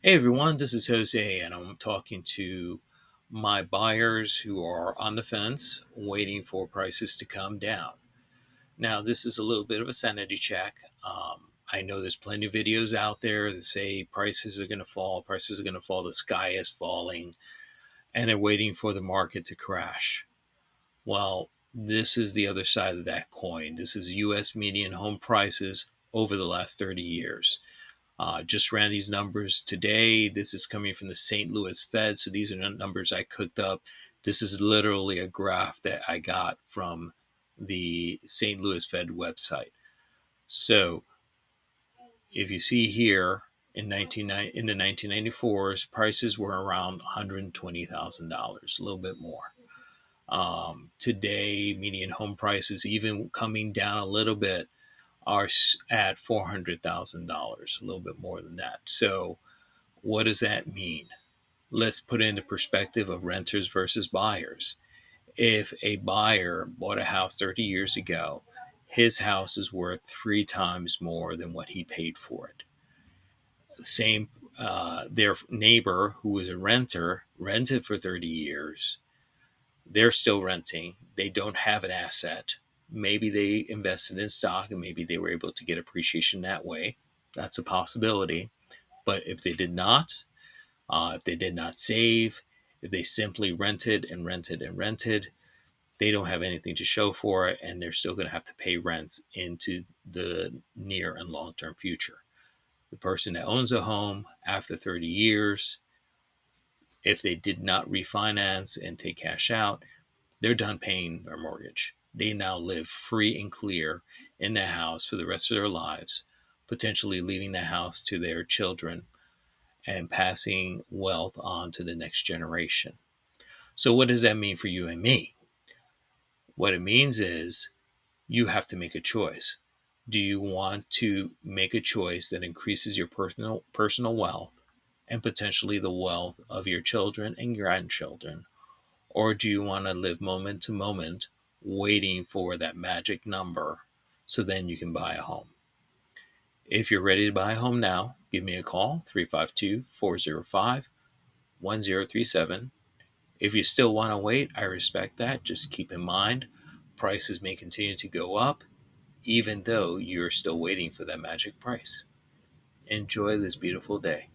Hey everyone, this is Jose, and I'm talking to my buyers who are on the fence waiting for prices to come down. Now, this is a little bit of a sanity check. Um, I know there's plenty of videos out there that say prices are going to fall, prices are going to fall, the sky is falling, and they're waiting for the market to crash. Well, this is the other side of that coin. This is US median home prices over the last 30 years. Uh, just ran these numbers today. This is coming from the St. Louis Fed. So these are numbers I cooked up. This is literally a graph that I got from the St. Louis Fed website. So if you see here in 19 in the 1994s, prices were around $120,000, a little bit more. Um, today, median home prices even coming down a little bit are at $400,000, a little bit more than that. So, what does that mean? Let's put it into perspective of renters versus buyers. If a buyer bought a house 30 years ago, his house is worth three times more than what he paid for it. Same, uh, their neighbor who was a renter rented for 30 years. They're still renting. They don't have an asset maybe they invested in stock and maybe they were able to get appreciation that way. That's a possibility. But if they did not, uh, if they did not save, if they simply rented and rented and rented, they don't have anything to show for it and they're still going to have to pay rents into the near and long term future. The person that owns a home after 30 years, if they did not refinance and take cash out, they're done paying their mortgage they now live free and clear in the house for the rest of their lives, potentially leaving the house to their children and passing wealth on to the next generation. So, what does that mean for you and me? What it means is you have to make a choice. Do you want to make a choice that increases your personal personal wealth and potentially the wealth of your children and grandchildren? Or do you want to live moment to moment waiting for that magic number so then you can buy a home. If you're ready to buy a home now, give me a call 352 405 1037. If you still want to wait, I respect that. Just keep in mind prices may continue to go up even though you're still waiting for that magic price. Enjoy this beautiful day.